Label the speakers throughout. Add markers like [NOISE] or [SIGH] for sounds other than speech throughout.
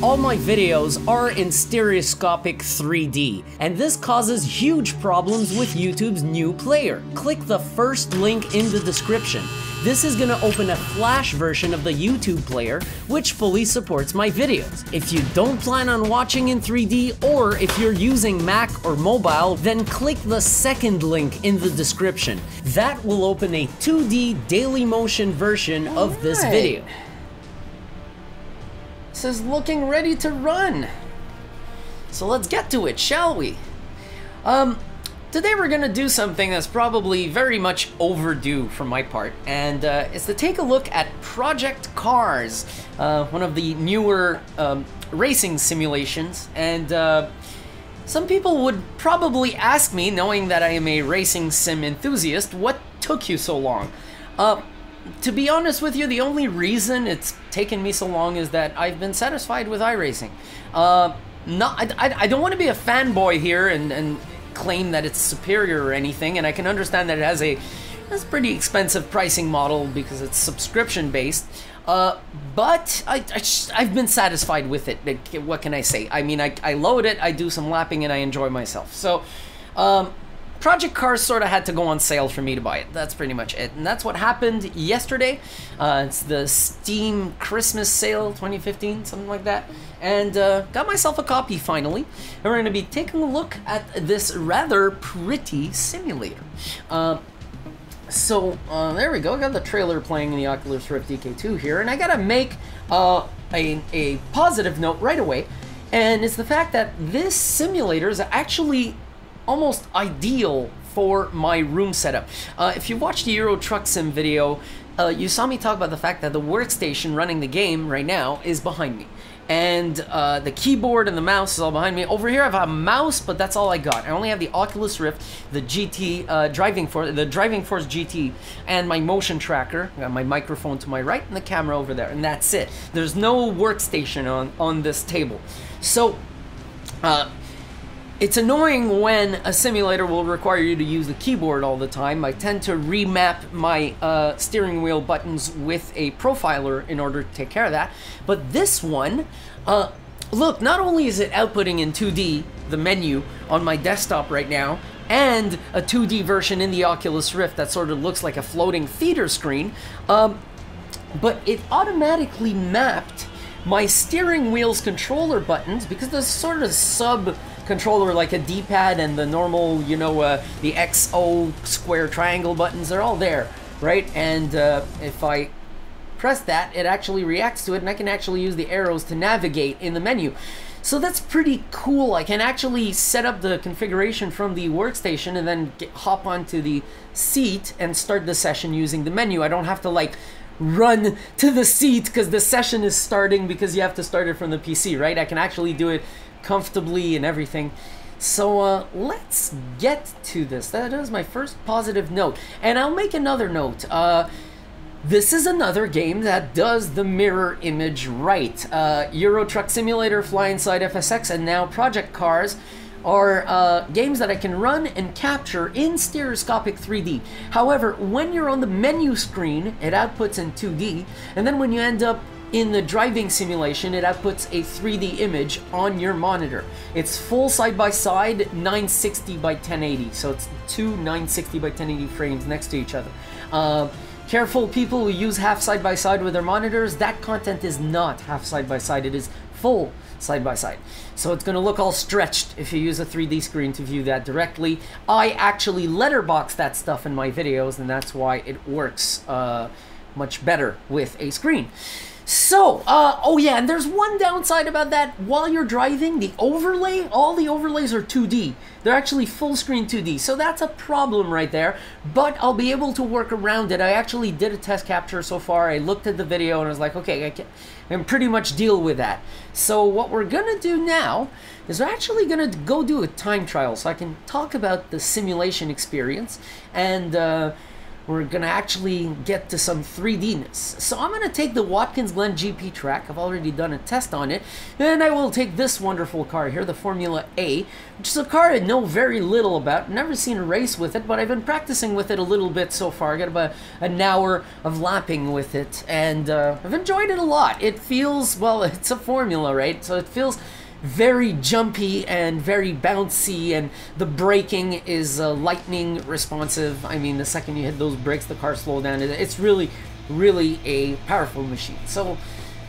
Speaker 1: all my videos are in stereoscopic 3D, and this causes huge problems with YouTube's new player. Click the first link in the description. This is gonna open a flash version of the YouTube player, which fully supports my videos. If you don't plan on watching in 3D, or if you're using Mac or mobile, then click the second link in the description. That will open a 2D Dailymotion version of this video.
Speaker 2: Is looking ready to run.
Speaker 1: So let's get to it, shall we? Um, today we're gonna do something that's probably very much overdue from my part, and uh, it's to take a look at Project Cars, uh, one of the newer um, racing simulations, and uh, some people would probably ask me, knowing that I am a racing sim enthusiast, what took you so long? Uh, to be honest with you, the only reason it's taken me so long is that I've been satisfied with iRacing. Uh, not, I, I, I don't want to be a fanboy here and, and claim that it's superior or anything, and I can understand that it has a pretty expensive pricing model because it's subscription based. Uh, but I, I I've been satisfied with it. What can I say? I mean, I, I load it, I do some lapping, and I enjoy myself. So, um, Project Cars sort of had to go on sale for me to buy it. That's pretty much it. And that's what happened yesterday. Uh, it's the Steam Christmas sale 2015, something like that. And uh, got myself a copy finally. And we're going to be taking a look at this rather pretty simulator. Uh, so uh, there we go. I got the trailer playing in the Oculus Rift DK2 here, and I gotta make uh, a, a positive note right away, and it's the fact that this simulator is actually almost ideal for my room setup. Uh, if you watched the Euro Truck Sim video, uh, you saw me talk about the fact that the workstation running the game right now is behind me. And uh, the keyboard and the mouse is all behind me. Over here, I have a mouse, but that's all I got. I only have the Oculus Rift, the GT uh, driving force, the Driving Force GT, and my motion tracker. I got my microphone to my right and the camera over there, and that's it. There's no workstation on on this table. So, uh, it's annoying when a simulator will require you to use the keyboard all the time. I tend to remap my uh, steering wheel buttons with a profiler in order to take care of that. But this one, uh, look, not only is it outputting in 2D, the menu on my desktop right now, and a 2D version in the Oculus Rift that sort of looks like a floating theater screen, um, but it automatically mapped my steering wheel's controller buttons because there's sort of sub controller like a d-pad and the normal you know uh, the xo square triangle buttons they're all there right? And uh, if i press that it actually reacts to it and i can actually use the arrows to navigate in the menu. So that's pretty cool. I can actually set up the configuration from the workstation and then get, hop onto the seat and start the session using the menu. I don't have to like run to the seat because the session is starting because you have to start it from the PC, right? I can actually do it comfortably and everything. So uh, let's get to this. That is my first positive note. And I'll make another note. Uh, this is another game that does the mirror image right. Uh, Euro Truck Simulator, Fly Inside FSX, and now Project Cars are uh, games that I can run and capture in stereoscopic 3D. However, when you're on the menu screen, it outputs in 2D, and then when you end up in the driving simulation, it outputs a 3D image on your monitor. It's full side by side, 960 by 1080, so it's two 960 by 1080 frames next to each other. Uh, careful people who use half side by side with their monitors, that content is not half side by side, it is full side by side. So it's going to look all stretched if you use a 3D screen to view that directly. I actually letterbox that stuff in my videos, and that's why it works uh, much better with a screen. So, uh, oh yeah, and there's one downside about that. While you're driving, the overlay, all the overlays are 2D. They're actually full screen 2D, so that's a problem right there. But I'll be able to work around it. I actually did a test capture so far. I looked at the video and I was like, okay, I can, pretty much deal with that. So what we're gonna do now is we're actually gonna go do a time trial so I can talk about the simulation experience and uh, we're gonna actually get to some 3Dness. So I'm gonna take the Watkins Glen GP track, I've already done a test on it, and I will take this wonderful car here, the Formula A, which is a car I know very little about, never seen a race with it, but I've been practicing with it a little bit so far, I got about an hour of lapping with it, and uh, I've enjoyed it a lot. It feels, well, [LAUGHS] it's a Formula, right? So it feels very jumpy and very bouncy and the braking is uh, lightning responsive. I mean the second you hit those brakes the car slows down. It's really really a powerful machine. So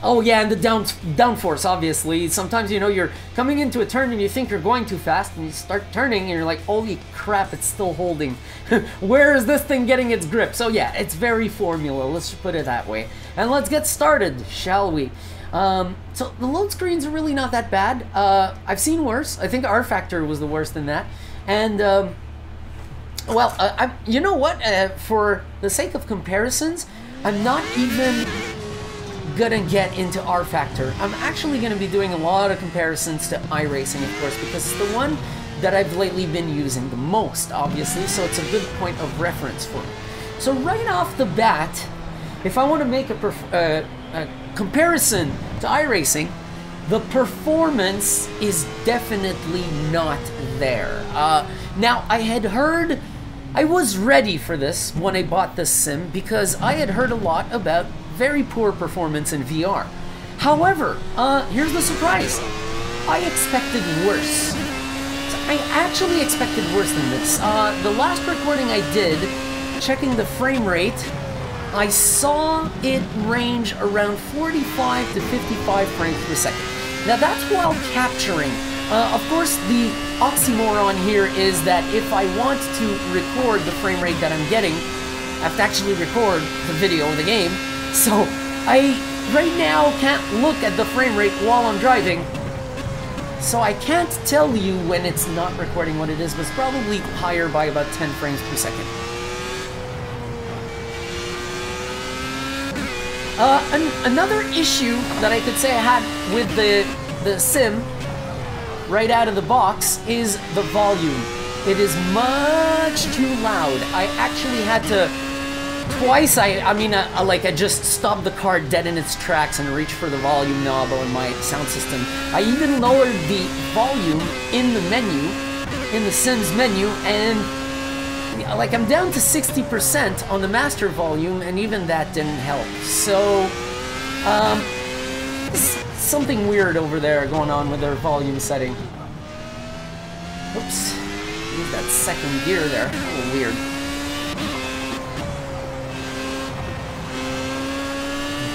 Speaker 1: oh yeah and the down downforce obviously sometimes you know you're coming into a turn and you think you're going too fast and you start turning and you're like holy crap it's still holding [LAUGHS] where is this thing getting its grip so yeah it's very formula let's put it that way and let's get started shall we um, so the load screens are really not that bad. Uh, I've seen worse. I think rFactor was the worst in that. And, um, well, uh, you know what? Uh, for the sake of comparisons, I'm not even gonna get into R Factor. I'm actually gonna be doing a lot of comparisons to iRacing, of course, because it's the one that I've lately been using the most, obviously, so it's a good point of reference for me. So right off the bat, if I want to make a, uh, a comparison to iRacing, the performance is definitely not there. Uh, now, I had heard, I was ready for this when I bought this sim because I had heard a lot about very poor performance in VR. However, uh, here's the surprise. I expected worse. I actually expected worse than this. Uh, the last recording I did, checking the frame rate, I saw it range around 45 to 55 frames per second. Now that's while capturing. Uh, of course, the oxymoron here is that if I want to record the frame rate that I'm getting, I have to actually record the video of the game. So I right now can't look at the frame rate while I'm driving. So I can't tell you when it's not recording what it is, but it's probably higher by about 10 frames per second. Uh, an another issue that I could say I had with the the sim right out of the box is the volume. It is much too loud. I actually had to twice. I I mean, uh, uh, like I just stopped the car dead in its tracks and reached for the volume knob on my sound system. I even lowered the volume in the menu, in the Sims menu, and like I'm down to 60% on the master volume, and even that didn't help. So, um, something weird over there going on with their volume setting. Oops, that second gear there. Weird.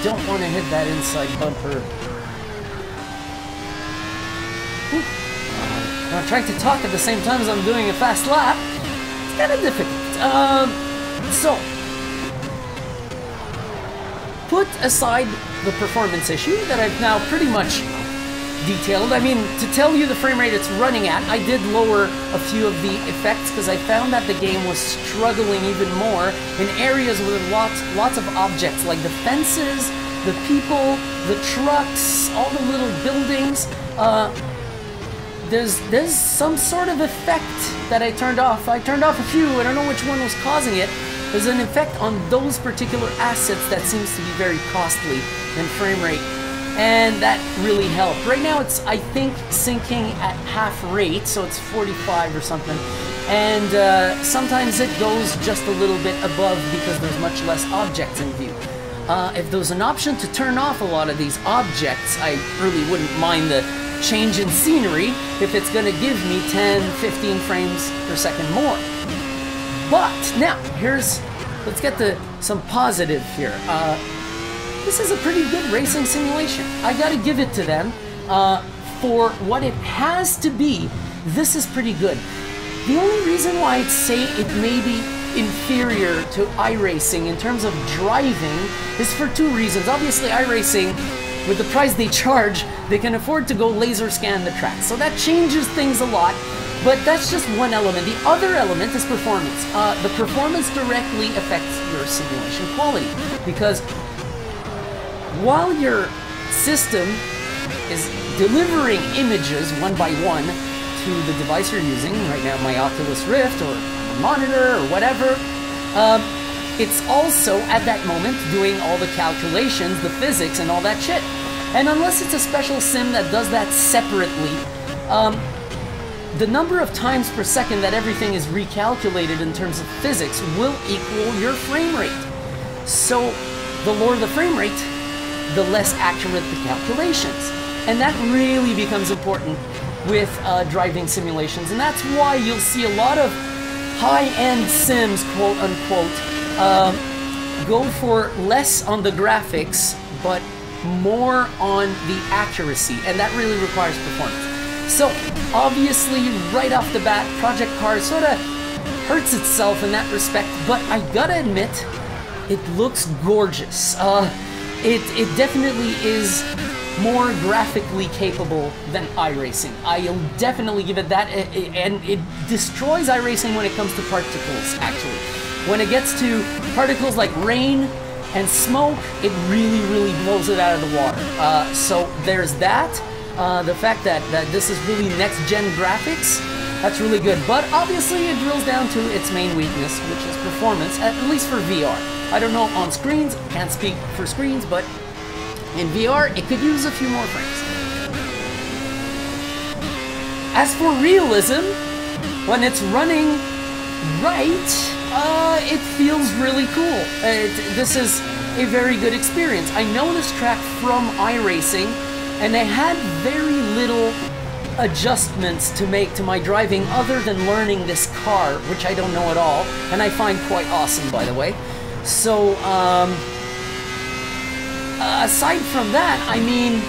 Speaker 1: Don't want to hit that inside bumper. I'm trying to talk at the same time as I'm doing a fast lap It's kind of difficult. Um, so, put aside the performance issue that I've now pretty much detailed. I mean, to tell you the frame rate it's running at, I did lower a few of the effects because I found that the game was struggling even more in areas with lots, lots of objects, like the fences, the people, the trucks, all the little buildings. Uh, there's there's some sort of effect that I turned off. I turned off a few. I don't know which one was causing it. There's an effect on those particular assets that seems to be very costly in frame rate, and that really helped. Right now, it's I think syncing at half rate, so it's 45 or something, and uh, sometimes it goes just a little bit above because there's much less objects in view. Uh, if there was an option to turn off a lot of these objects, I really wouldn't mind the change in scenery if it's going to give me 10, 15 frames per second more. But now, here's, let's get to some positive here. Uh, this is a pretty good racing simulation. I gotta give it to them. Uh, for what it has to be, this is pretty good. The only reason why I'd say it may be inferior to iRacing in terms of driving is for two reasons. Obviously, iRacing with the price they charge, they can afford to go laser scan the track. So that changes things a lot, but that's just one element. The other element is performance. Uh, the performance directly affects your simulation quality because while your system is delivering images one by one to the device you're using, right now my Oculus Rift or monitor or whatever, um, it's also at that moment doing all the calculations, the physics, and all that shit. And unless it's a special sim that does that separately, um, the number of times per second that everything is recalculated in terms of physics will equal your frame rate. So, the lower the frame rate, the less accurate the calculations. And that really becomes important with uh, driving simulations. And that's why you'll see a lot of high end sims, quote unquote, um, go for less on the graphics, but more on the accuracy. And that really requires performance. So, obviously, right off the bat, Project Cars sort of hurts itself in that respect, but I gotta admit, it looks gorgeous. Uh, it, it definitely is more graphically capable than iRacing. I'll definitely give it that, and it destroys iRacing when it comes to particles, actually. When it gets to particles like rain and smoke, it really, really blows it out of the water. Uh, so there's that. Uh, the fact that, that this is really next-gen graphics, that's really good. But obviously it drills down to its main weakness, which is performance, at least for VR. I don't know on screens, can't speak for screens, but in VR, it could use a few more frames. As for realism, when it's running right, uh, it feels really cool. It, this is a very good experience. I know this track from iRacing, and they had very little adjustments to make to my driving other than learning this car, which I don't know at all, and I find quite awesome, by the way. So, um, aside from that, I mean,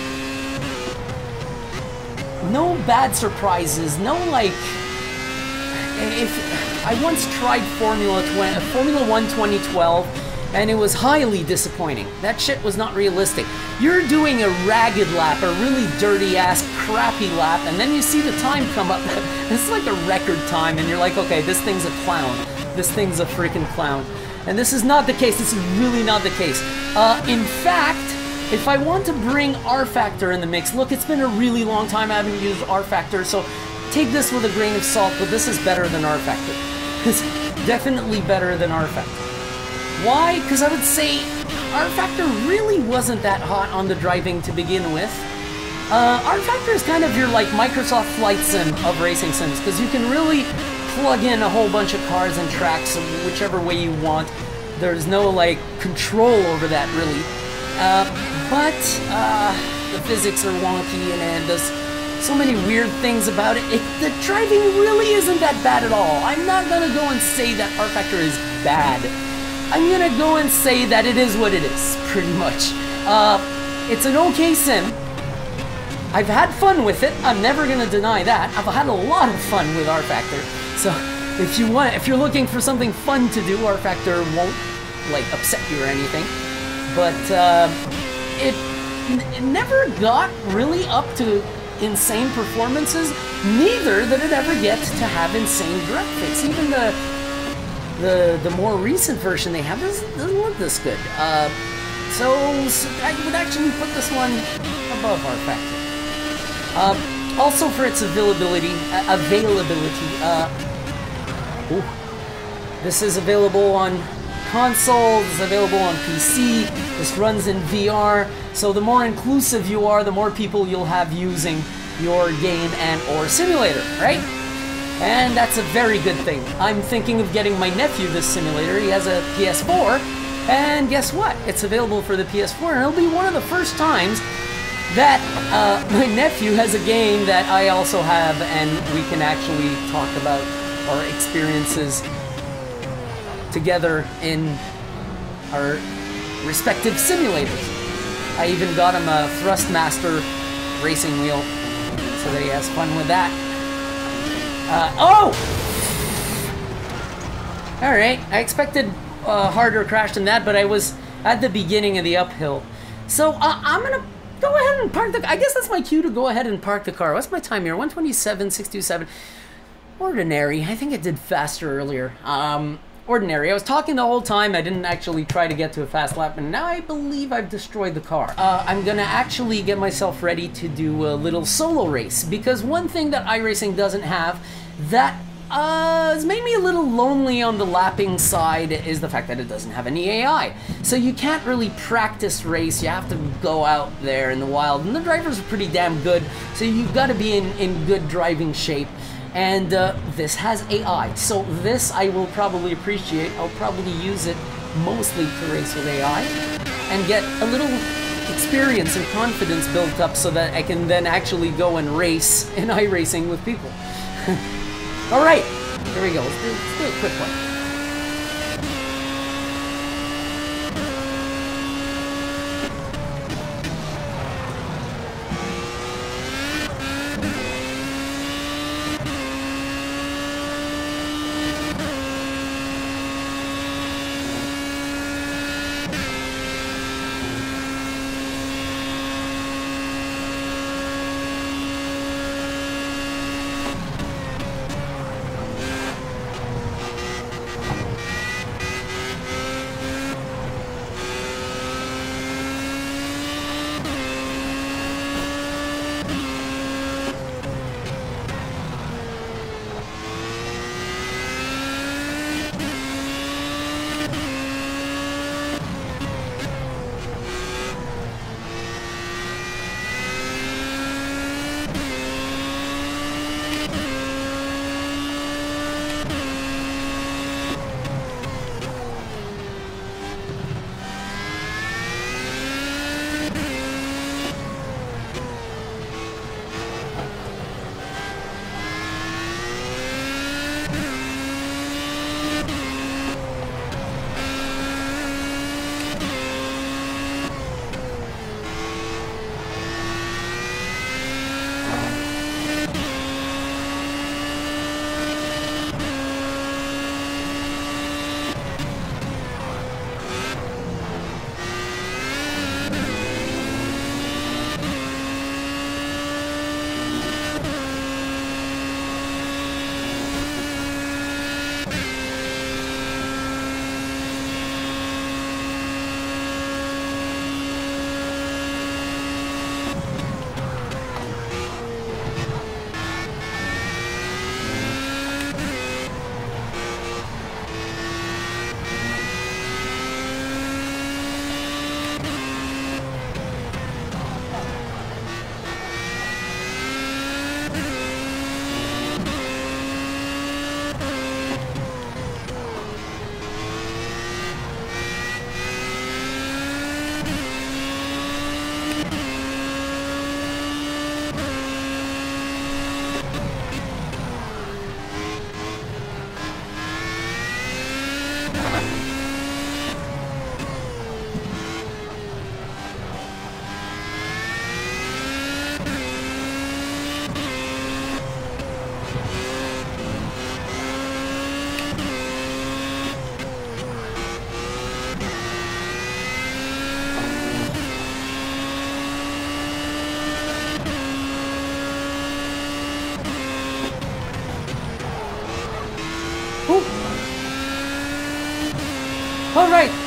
Speaker 1: no bad surprises, no like. If I once tried Formula 20, Formula One 2012, and it was highly disappointing. That shit was not realistic. You're doing a ragged lap, a really dirty ass, crappy lap, and then you see the time come up. [LAUGHS] it's like a record time, and you're like, okay, this thing's a clown. This thing's a freaking clown. And this is not the case. This is really not the case. Uh, in fact, if I want to bring R Factor in the mix, look, it's been a really long time I haven't used R Factor, so take this with a grain of salt, but this is better than rFactor. [LAUGHS] It's definitely better than rFactor. Why? Because I would say rFactor really wasn't that hot on the driving to begin with. Uh, rFactor is kind of your like Microsoft Flight Sim of racing sims, because you can really plug in a whole bunch of cars and tracks whichever way you want. There's no like control over that really. Uh, but uh, the physics are wonky and it does so many weird things about it. it. The driving really isn't that bad at all. I'm not gonna go and say that rFactor is bad. I'm gonna go and say that it is what it is, [LAUGHS] pretty much. Uh, it's an okay sim. I've had fun with it. I'm never gonna deny that. I've had a lot of fun with R-Factor, So if you want, if you're looking for something fun to do, R-Factor won't like upset you or anything but uh, it, it never got really up to insane performances. Neither did it ever get to have insane graphics. Even the the the more recent version they have doesn't, doesn't look this good. Uh, so, so, I would actually put this one above rFactor. Uh, also for its availability, uh, availability. This is available on consoles, it's available on PC, this runs in VR, so the more inclusive you are, the more people you'll have using your game and or simulator, right? And that's a very good thing. I'm thinking of getting my nephew this simulator. He has a PS4, and guess what? It's available for the PS4, and it'll be one of the first times that uh, [LAUGHS] my nephew has a game that I also have, and we can actually talk about our experiences together in our respective simulators. I even got him a Thrustmaster racing wheel so that he has fun with that. Uh, oh! Alright, I expected a harder crash than that, but I was at the beginning of the uphill. So uh, I'm gonna go ahead and park the I guess that's my cue to go ahead and park the car. What's my time here? 127, 627. Ordinary. I think it did faster earlier. Um, ordinary. I was talking the whole time. I didn't actually try to get to a fast lap, and now I believe I've destroyed the car. Uh, I'm gonna actually get myself ready to do a little solo race because one thing that iRacing doesn't have that uh, has made me a little lonely on the lapping side is the fact that it doesn't have any AI. So you can't really practice race. You have to go out there in the wild, and the drivers are pretty damn good. So you've got to be in in good driving shape. And uh, this has AI, so this I will probably appreciate. I'll probably use it mostly to race with AI and get a little experience and confidence built up so that I can then actually go and race in [LAUGHS] iRacing with people. [LAUGHS] All right, here we go. Let's do, let's do a quick one.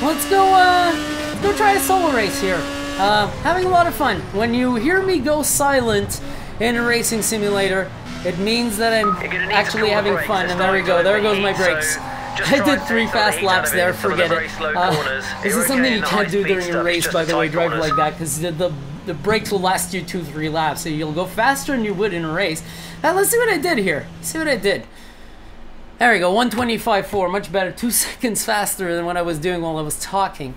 Speaker 1: Let's go. Uh, let's go try a solo race here. Uh, having a lot of fun. When you hear me go silent in a racing simulator, it means that I'm actually having fun. And there we go. There goes my brakes. [LAUGHS] I did three fast laps there. Forget it. Uh, this is something you can't do during a race, by the way. Drive like that because the, the the brakes will last you two, three laps, so you'll go faster than you would in a race. Now let's see what I did here. See what I did. There we go, 125.4, much better, two [LAUGHS] seconds faster than what I was doing while I was talking.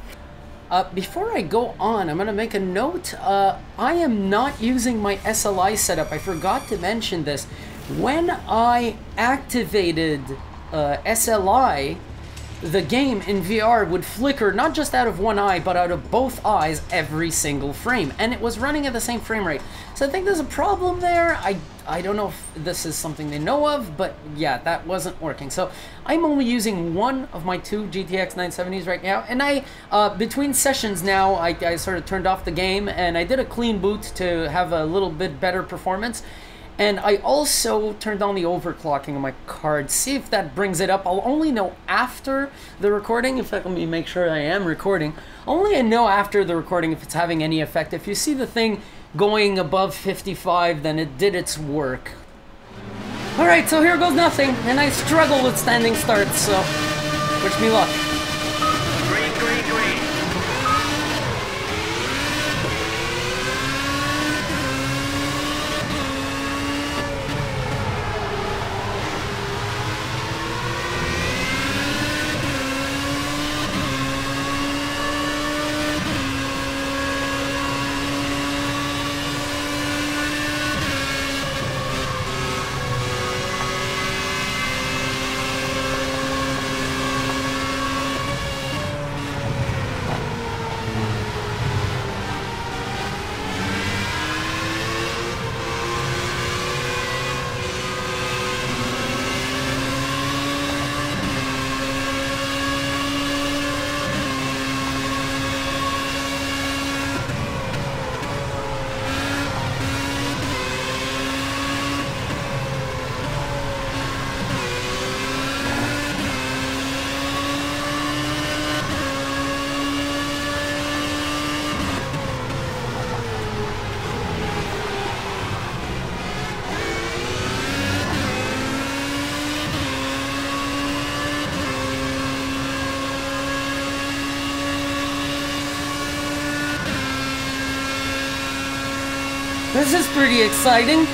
Speaker 1: Uh, before I go on, I'm gonna make a note. Uh, I am not using my SLI setup. I forgot to mention this. When I activated uh, SLI, the game in VR would flicker not just out of one eye, but out of both eyes every single frame. And it was running at the same frame rate. So I think there's a problem there. I, I don't know if this is something they know of, but yeah, that wasn't working. So I'm only using one of my two GTX 970s right now. And I, uh, between sessions now, I, I sort of turned off the game and I did a clean boot to have a little bit better performance. And I also turned on the overclocking on my card. See if that brings it up. I'll only know after the recording. In fact, let me make sure I am recording. Only I know after the recording if it's having any effect. If you see the thing going above 55, then it did its work. Alright, so here goes nothing, and I struggle with standing starts, so wish me luck. This is pretty exciting.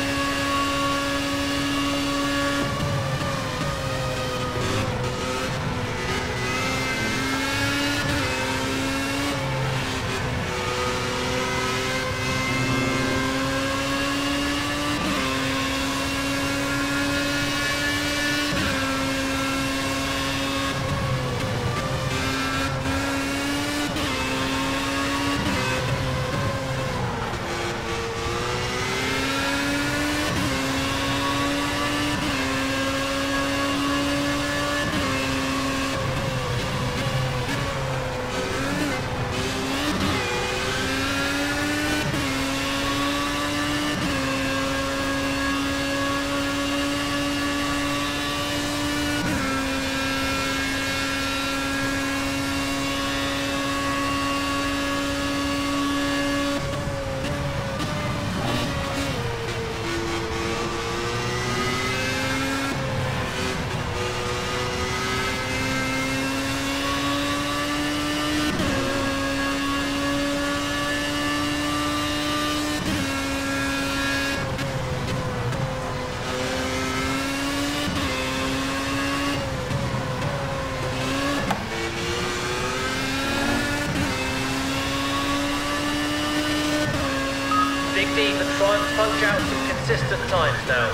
Speaker 3: Dig deep and try and punch out some consistent times now.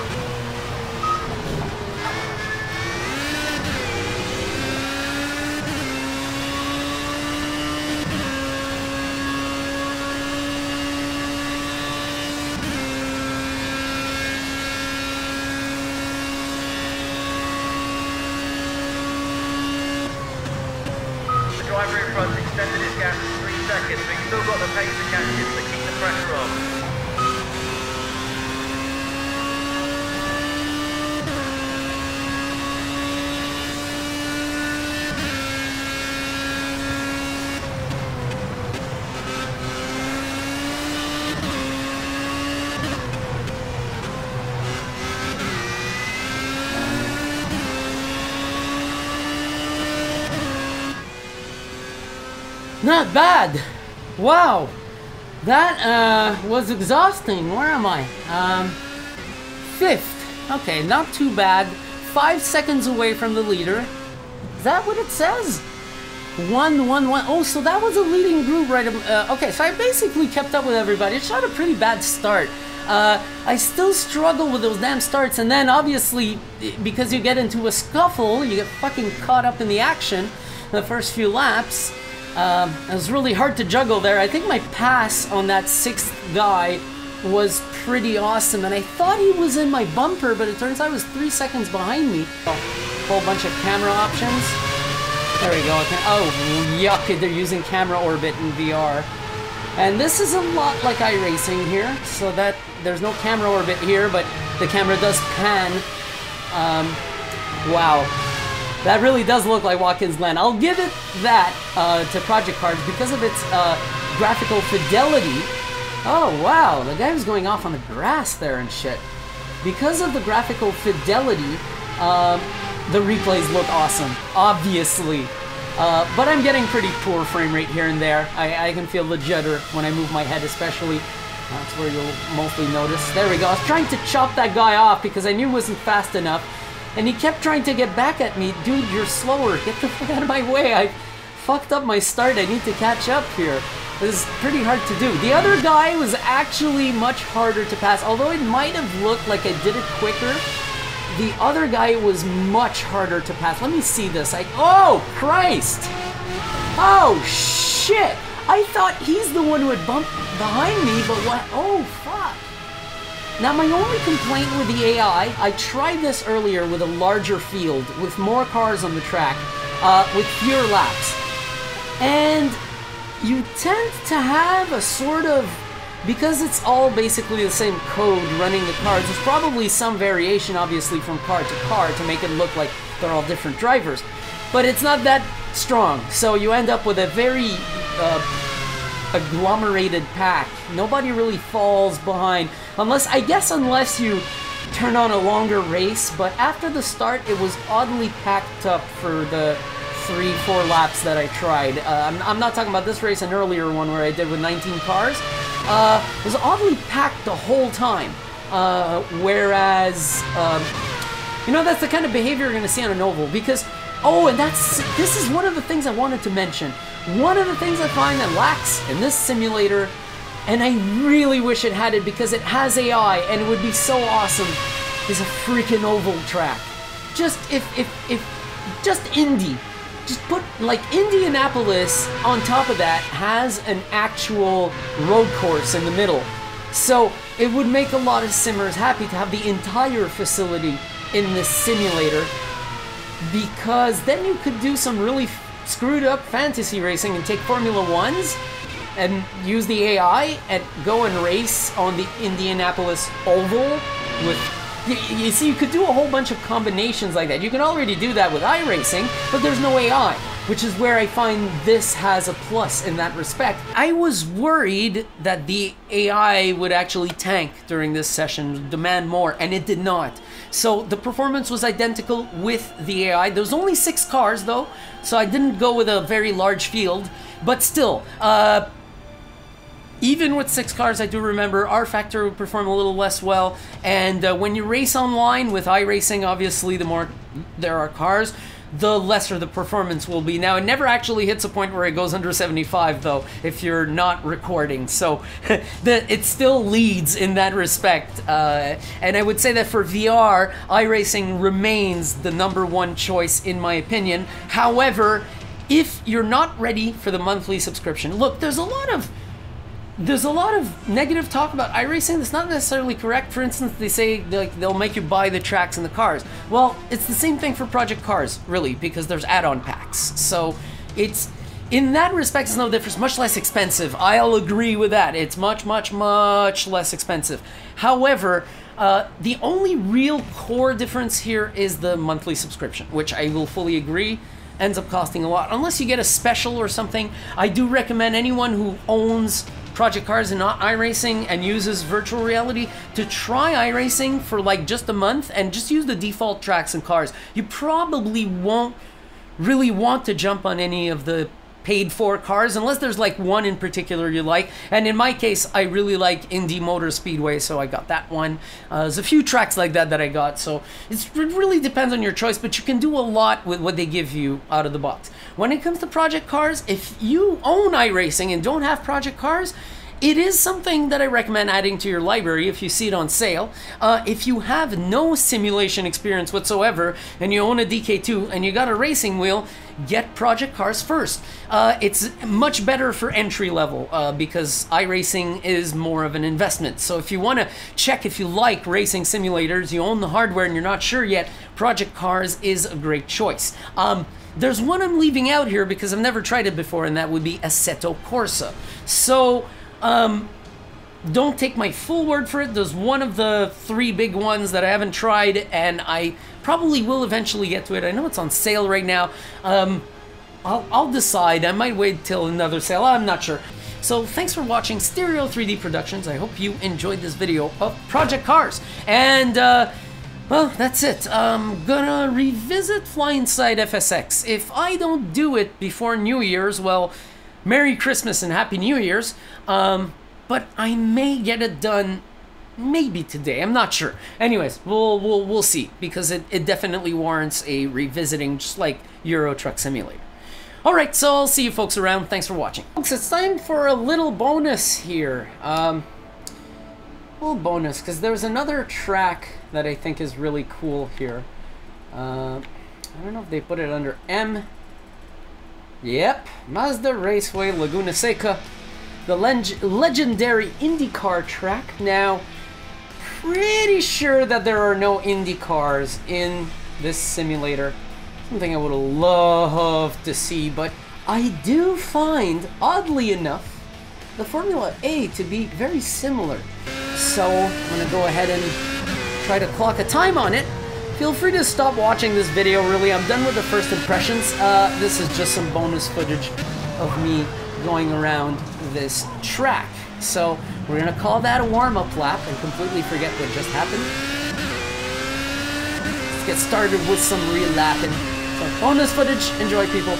Speaker 3: The driver in front extended his gap to three seconds, but he's still got the pace to catch him, so keep the pressure on.
Speaker 1: Not bad. Wow. That uh, was exhausting. Where am I? Um, fifth. Okay, not too bad. Five seconds away from the leader. Is that what it says? One, one, one. Oh, so that was a leading group, right? Uh, okay, so I basically kept up with everybody. It shot a pretty bad start. Uh, I still struggle with those damn starts, and then obviously, because you get into a scuffle, you get fucking caught up in the action the first few laps. Um, it was really hard to juggle there. I think my pass on that sixth guy was pretty awesome, and I thought he was in my bumper, but it turns out he was three seconds behind me. A whole bunch of camera options. There we go. Oh, yuck! They're using camera orbit in VR. And this is a lot like iRacing here, so that there's no camera orbit here, but the camera does pan. Um, wow. That really does look like Watkins Glen. I'll give it that uh, to Project Cars because of its uh, graphical fidelity. Oh, wow. The guy was going off on the grass there and shit. because of the graphical fidelity, um, the replays look awesome, obviously. Uh, but I'm getting pretty poor frame rate here and there. I, I can feel the jitter when I move my head, especially. That's where you'll mostly notice. There we go. I was trying to chop that guy off because I knew he wasn't fast enough. And he kept trying to get back at me. Dude, you're slower. Get the [LAUGHS] fuck out of my way. I fucked up my start. I need to catch up here. This is pretty hard to do. The other guy was actually much harder to pass. Although it might have looked like I did it quicker, the other guy was much harder to pass. Let me see this. I oh Christ! Oh shit! I thought he's the one who had bumped behind me, but what? Oh fuck! Now my only complaint with the AI, I tried this earlier with a larger field, with more cars on the track, uh, with fewer laps, and you tend to have a sort of because it's all basically the same code running the cars, there's probably some variation, obviously, from car to car to make it look like they're all different drivers. But it's not that strong, so you end up with a very uh, agglomerated pack. Nobody really falls behind, unless, I guess, unless you turn on a longer race, but after the start, it was oddly packed up for the three, four laps that I tried. Uh, I'm, I'm, not talking about this race, an earlier one where I did with 19 cars. Uh, was oddly packed the whole time. Uh, whereas, um, you know, that's the kind of behavior you're going to see on an oval because, oh, and that's, this is one of the things I wanted to mention. One of the things I find that lacks in this simulator, and I really wish it had it because it has AI and it would be so awesome, is a freaking oval track. Just if, if, if, just Indy just put like Indianapolis on top of that has an actual road course in the middle. So it would make a lot of simmers happy to have the entire facility in this simulator because then you could do some really screwed up fantasy racing and take Formula Ones and use the AI and go and race on the Indianapolis Oval with you, you, see, you could do a whole bunch of combinations like that. You can already do that with iRacing, but there's no AI, which is where I find this has a plus in that respect. I was worried that the AI would actually tank during this session, demand more, and it did not. So the performance was identical with the AI. There was only six cars though, so I didn't go with a very large field, but still, uh, even with six cars, I do remember rFactor would perform a little less well. And uh, when you race online with iRacing, obviously, the more there are cars, the lesser the performance will be. Now, it never actually hits a point where it goes under 75, though, if you're not recording. So [LAUGHS] the, it still leads in that respect. Uh, and I would say that for VR, iRacing remains the number one choice, in my opinion. However, if you're not ready for the monthly subscription, look, there's a lot of there's a lot of negative talk about iRacing that's not necessarily correct. For instance, they say like they'll make you buy the tracks and the cars. Well, it's the same thing for Project Cars, really, because there's add-on packs. So it's in that respect, it's no difference. Much less expensive. I'll agree with that. It's much, much, much less expensive. However, uh, the only real core difference here is the monthly subscription, which I will fully agree ends up costing a lot. Unless you get a special or something, I do recommend anyone who owns Project Cars and not iRacing and uses virtual reality to try iRacing for like just a month and just use the default tracks and cars. You probably won't really want to jump on any of the paid for cars unless there's like one in particular you like. And in my case i really like indy motor speedway so i got that one. Uh, there's a few tracks like that that i got so it really depends on your choice but you can do a lot with what they give you out of the box. When it comes to project cars if you own iRacing and don't have project cars it is something that I recommend adding to your library if you see it on sale. Uh, if you have no simulation experience whatsoever and you own a DK2 and you got a racing wheel, get Project Cars first. Uh, it's much better for entry level uh, because iRacing is more of an investment. So if you want to check if you like racing simulators, you own the hardware and you're not sure yet, Project Cars is a great choice. Um, there's one I'm leaving out here because I've never tried it before, and that would be Assetto Corsa. So um, don't take my full word for it. There's one of the three big ones that I haven't tried, and I probably will eventually get to it. I know it's on sale right now. Um, I'll, I'll decide. I might wait till another sale. I'm not sure. So thanks for watching Stereo 3D Productions. I hope you enjoyed this video of Project Cars. And, uh, well, that's it. I'm gonna revisit Fly Inside FSX. If I don't do it before New Year's, well, Merry Christmas and Happy New Year's. Um, but I may get it done maybe today. I'm not sure. Anyways, we'll we'll we'll see because it, it definitely warrants a revisiting, just like Euro Truck Simulator. All right, so I'll see you folks around. Thanks for watching. Folks, it's time for a little bonus here. Um, little bonus because there's another track that I think is really cool here. Uh, I don't know if they put it under M. Yep, Mazda Raceway Laguna Seca, the leg legendary IndyCar track. Now, pretty sure that there are no IndyCars in this simulator. Something I would love to see, but I do find, oddly enough, the Formula A to be very similar. So I'm gonna go ahead and try to clock a time on it. Feel free to stop watching this video, really. I'm done with the first impressions. Uh, this is just some bonus footage of me going around this track. So we're gonna call that a warm-up lap and completely forget what just happened. Let's get started with some real lapping. So bonus footage, enjoy people.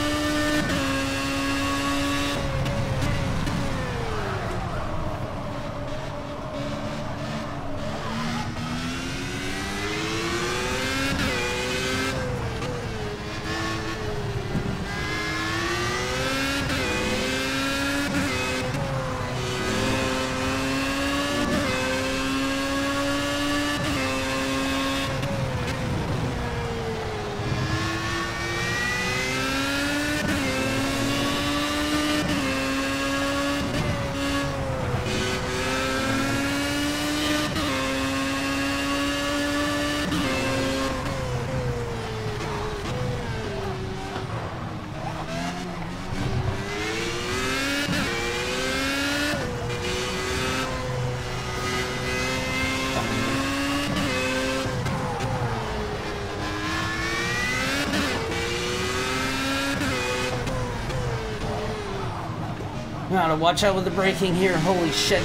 Speaker 1: Gotta watch out with the braking here. Holy shit.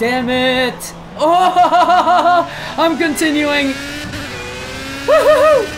Speaker 1: Damn it! Oh! [LAUGHS] I'm continuing! Woohoo!